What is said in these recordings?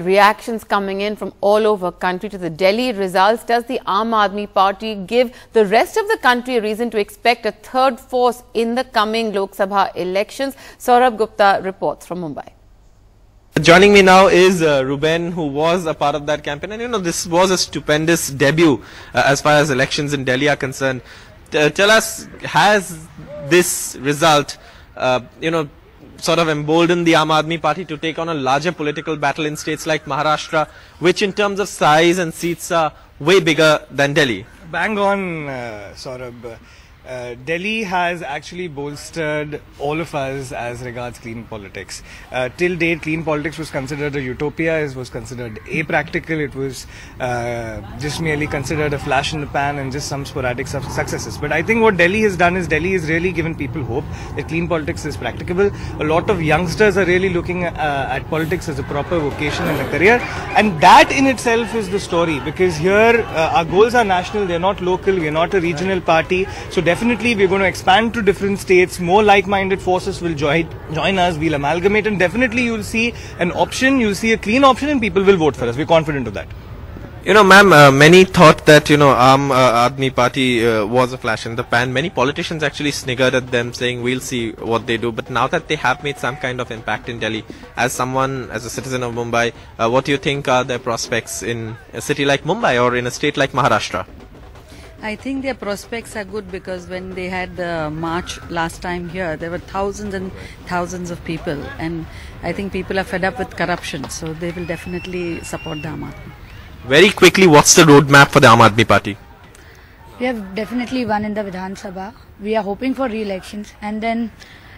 Reactions coming in from all over country to the Delhi results. Does the Aam Aadmi Party give the rest of the country a reason to expect a third force in the coming Lok Sabha elections? Saurabh Gupta reports from Mumbai. Joining me now is uh, Ruben, who was a part of that campaign. And you know, this was a stupendous debut uh, as far as elections in Delhi are concerned. T tell us, has this result, uh, you know, sort of emboldened the Aam Aadmi Party to take on a larger political battle in states like Maharashtra, which in terms of size and seats are way bigger than Delhi? Bang on, uh, Saurabh. Uh, Delhi has actually bolstered all of us as regards clean politics. Uh, till date, clean politics was considered a utopia, it was considered a-practical, it was uh, just merely considered a flash in the pan and just some sporadic su- successes. But I think what Delhi has done is Delhi has really given people hope that clean politics is practicable. A lot of youngsters are really looking uh, at politics as a proper vocation and a career, and that in itself is the story because here uh, our goals are national, they're not local, we're not a regional party. So definitely we're going to expand to different states. More like-minded forces will join join us. We'll amalgamate, and definitely you'll see an option. You'll see a clean option, and people will vote for us. We're confident of that. You know, ma'am, uh, many thought that, you know, Aam uh, Aadmi Party uh, was a flash in the pan. Many politicians actually sniggered at them saying, we'll see what they do. But now that they have made some kind of impact in Delhi, as someone, as a citizen of Mumbai, uh, what do you think are their prospects in a city like Mumbai or in a state like Maharashtra? I think their prospects are good because when they had the march last time here, there were thousands and thousands of people, and I think people are fed up with corruption, so they will definitely support the Aam Aadmi. Very quickly, what's the roadmap for the Aam Aadmi Party? We have definitely won in the Vidhan Sabha. We are hoping for re-elections, and then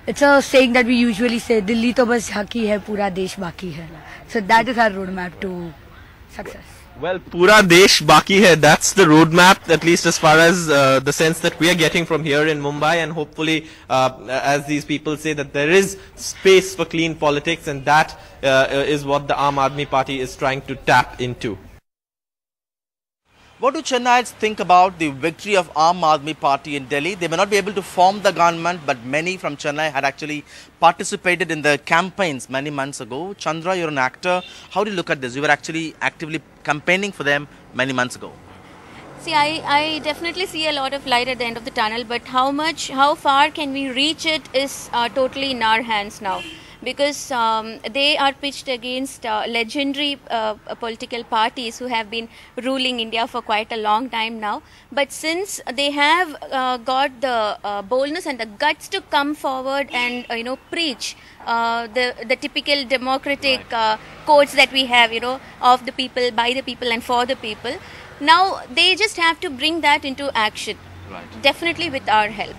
it's a saying that we usually say, "Delhi to bas haki hai, pura desh baki hai." So that is our roadmap to success. Well, pura desh baki hai. That's the roadmap, at least as far as uh, the sense that we are getting from here in Mumbai. And hopefully, uh, as these people say, that there is space for clean politics, and that uh, is what the Aam Aadmi Party is trying to tap into. What do Chennaites think about the victory of Aam Aadmi Party in Delhi? They may not be able to form the government, but many from Chennai had actually participated in the campaigns many months ago. Chandra, you're an actor. How do you look at this? You were actually actively campaigning for them many months ago. See, I, I definitely see a lot of light at the end of the tunnel, but how much, how far can we reach it is uh, totally in our hands now. Because um, they are pitched against uh, legendary uh, political parties who have been ruling India for quite a long time now. But since they have uh, got the uh, boldness and the guts to come forward and uh, you know preach uh, the the typical democratic codes that we have, you know, of the people, by the people, and for the people, now they just have to bring that into action. Right. Definitely with our help.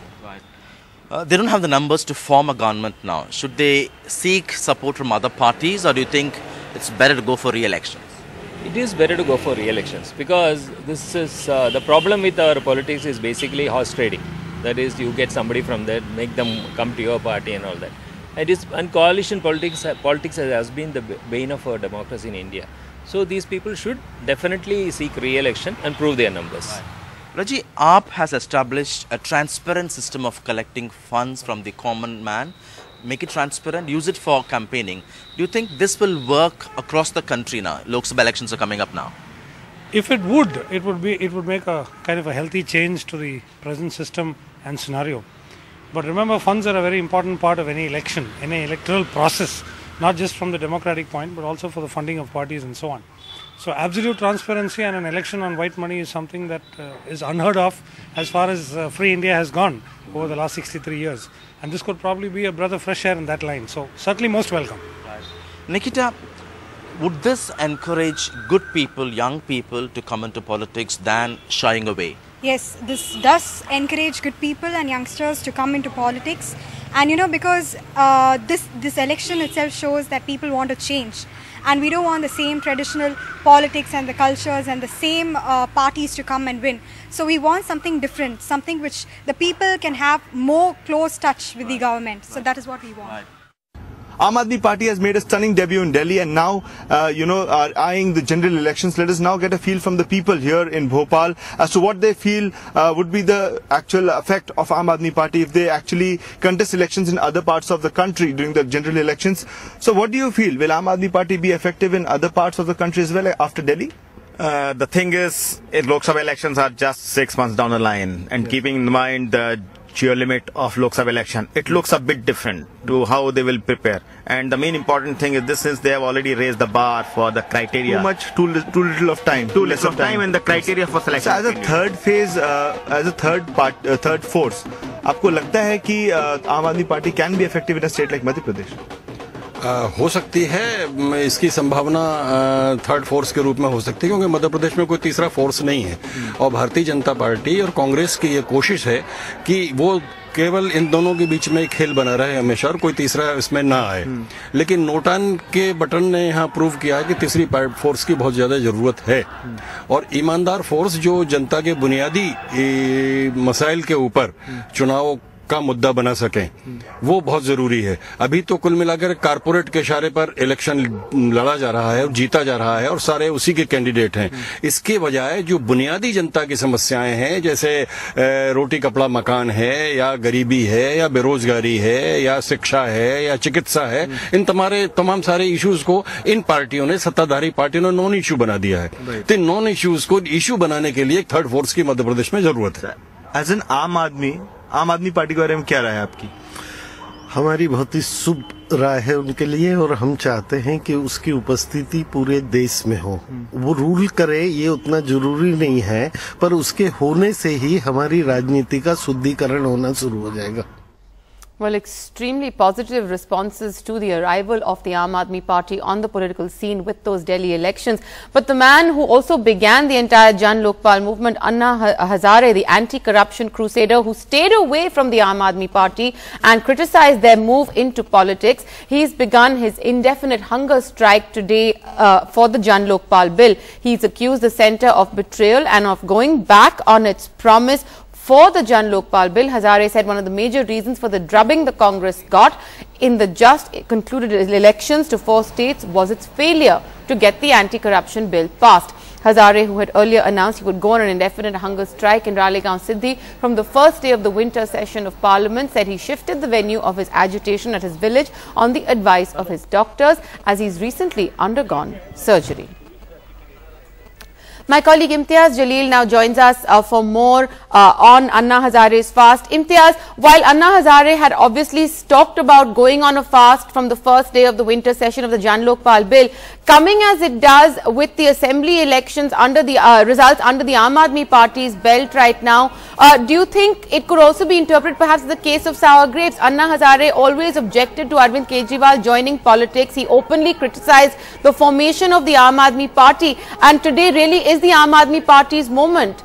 Uh, they don't have the numbers to form a government now. Should they seek support from other parties, or do you think it's better to go for re-elections? It is better to go for re-elections because this is uh, the problem with our politics is basically horse trading. That is, you get somebody from there, make them come to your party and all that. It is and coalition politics politics has been the bane of our democracy in India. So these people should definitely seek re-election and prove their numbers. Right. Raji, AAP has established a transparent system of collecting funds from the common man. Make it transparent, use it for campaigning. Do you think this will work across the country now? Lok Sabha elections are coming up now. If it would, it would be it would make a kind of a healthy change to the present system and scenario. But remember, funds are a very important part of any election, any electoral process, not just from the democratic point, but also for the funding of parties and so on. So absolute transparency and an election on white money is something that uh, is unheard of as far as uh, free India has gone over the last 63 years. And this could probably be a breath of fresh air in that line. So certainly most welcome. Right. Nikita, would this encourage good people, young people to come into politics than shying away? Yes, this does encourage good people and youngsters to come into politics. And you know, because uh, this, this election itself shows that people want to change and we don't want the same traditional politics and the cultures and the same uh, parties to come and win. So we want something different, something which the people can have more close touch with right. the government. So right. that is what we want. Right. Aam Aadmi Party has made a stunning debut in Delhi and now, uh, you know, are eyeing the general elections. Let us now get a feel from the people here in Bhopal as to what they feel uh, would be the actual effect of Aam Aadmi Party if they actually contest elections in other parts of the country during the general elections. So what do you feel? Will Aam Aadmi Party be effective in other parts of the country as well after Delhi? Uh, the thing is, Lok Sabha elections are just six months down the line, and keeping in mind the cheer limit of Lok Sabha election, it looks a bit different to how they will prepare. And the main important thing is this is they have already raised the bar for the criteria. Too much, too, li- too little of time. Too less of time and the criteria for selection. So as a third phase, uh, as a third part, uh, third force, आपको लगता है कि uh, आम आदमी party can be effective in state like Madhya Pradesh आ, हो सकती है इसकी संभावना थर्ड फोर्स के रूप में हो सकती है क्योंकि मध्य प्रदेश में कोई तीसरा फोर्स नहीं है। और भारतीय जनता पार्टी और कांग्रेस की ये कोशिश है कि वो केवल इन दोनों के बीच में खेल बना रहे हमेशा और कोई तीसरा इसमें ना आए। लेकिन नोटान के बटन ने यहाँ प्रूव किया है कि तीसरी फोर्स की बहुत ज़्यादा ज़रूरत है। और ईमानदार फोर्स जो जनता के बुनियादी मसाइल के ऊपर चुनाव का मुद्दा बना सकें। वो बहुत ज़रूरी है। अभी तो कुल मिलाकर कारपोरेट के इशारे पर इलेक्शन लड़ा जा रहा है और जीता जा रहा है और सारे उसी के कैंडिडेट हैं। इसके बजाय जो बुनियादी जनता की समस्याएँ हैं जैसे रोटी कपड़ा मकान है या गरीबी है या बेरोजगारी है या शिक्षा है या चिकित्सा है इन तमारे तमाम सारे इश्यूज़ को इन पार्टियों ने सत्ताधारी पार्टियों ने नॉन इश्यू बना दिया है। तो इन नॉन इश्यूज़ को इश्यू बनाने के लिए थर्ड फोर्स की मध्य प्रदेश में ज़रूरत है। एज एन आम आदमी आम आदमी पार्टी के बारे में क्या राय है आपकी? हमारी बहुत ही शुभ राय है उनके लिए और हम चाहते हैं कि उसकी उपस्थिति पूरे देश में हो। वो रूल करे, ये उतना ज़रूरी नहीं है, पर उसके होने से ही हमारी राजनीति का शुद्धिकरण होना शुरू हो जाएगा। Well, extremely positive responses to the arrival of the Aam Aadmi Party on the political scene with those Delhi elections. But the man who also began the entire Jan Lokpal movement, Anna Hazare, the anti-corruption crusader who stayed away from the Aam Aadmi Party and criticized their move into politics, he's begun his indefinite hunger strike today uh, for the Jan Lokpal bill. He's accused the centre of betrayal and of going back on its promise for the Jan Lokpal bill. Hazare said one of the major reasons for the drubbing the Congress got in the just concluded elections to four states was its failure to get the anti-corruption bill passed. Hazare, who had earlier announced he would go on an indefinite hunger strike in Ralegaon Siddhi from the first day of the winter session of parliament, said he shifted the venue of his agitation at his village on the advice of his doctors as he's recently undergone surgery. My colleague Imtiaz Jalil now joins us uh, for more uh, on Anna Hazare's fast. Imtiaz, while Anna Hazare had obviously talked about going on a fast from the first day of the winter session of the Jan Lokpal bill, coming as it does with the assembly elections under the uh, results under the Aam Aadmi Party's belt right now, uh, do you think it could also be interpreted perhaps the case of sour grapes? Anna Hazare always objected to Arvind Kejriwal joining politics. He openly criticized the formation of the Aam Aadmi Party and today really is the Aam Aadmi Party's moment.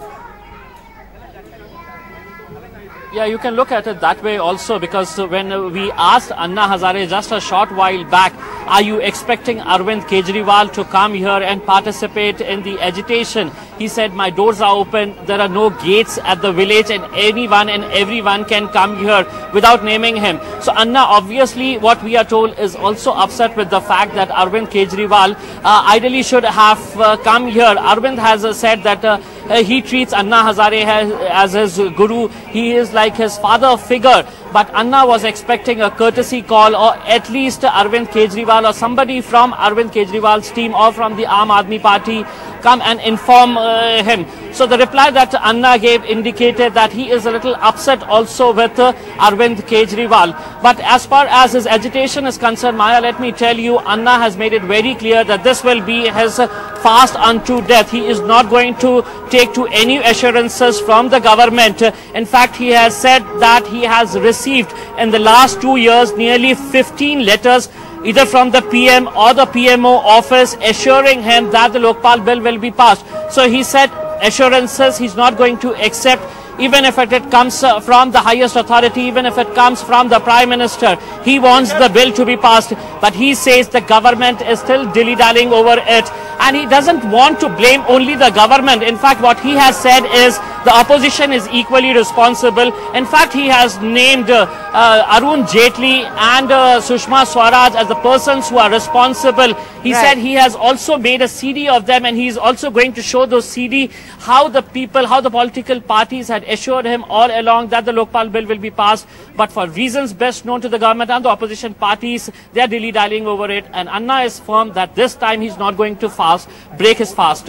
Yeah, you can look at it that way also because when we asked Anna Hazare just a short while back, are you expecting Arvind Kejriwal to come here and participate in the agitation? He said, my doors are open, there are no gates at the village and anyone and everyone can come here without naming him. So Anna, obviously what we are told is also upset with the fact that Arvind Kejriwal uh, ideally should have uh, come here. Arvind has uh, said that uh, he treats Anna Hazare as, as his guru. He is like his father figure. But Anna was expecting a courtesy call or at least Arvind Kejriwal or somebody from Arvind Kejriwal's team or from the Aam Aadmi Party come and inform uh, him. So the reply that Anna gave indicated that he is a little upset also with uh, Arvind Kejriwal. But as far as his agitation is concerned, Maya, let me tell you, Anna has made it very clear that this will be his fast unto death. He is not going to take to any assurances from the government. In fact, he has said that he has received in the last two years nearly 15 letters either from the PM or the PMO office assuring him that the Lokpal bill will be passed. So he said assurances he's not going to accept even if it, comes uh, from the highest authority, even if it comes from the Prime Minister. He wants the bill to be passed, but he says the government is still dilly-dallying over it and he doesn't want to blame only the government. In fact, what he has said is The opposition is equally responsible. In fact, he has named uh, uh, Arun Jaitley and uh, Sushma Swaraj as the persons who are responsible. He Right. said he has also made a CD of them and he is also going to show those CD how the people, how the political parties had assured him all along that the Lokpal bill will be passed. But for reasons best known to the government and the opposition parties, they are dilly-dallying over it. And Anna is firm that this time he's not going to fast, break his fast.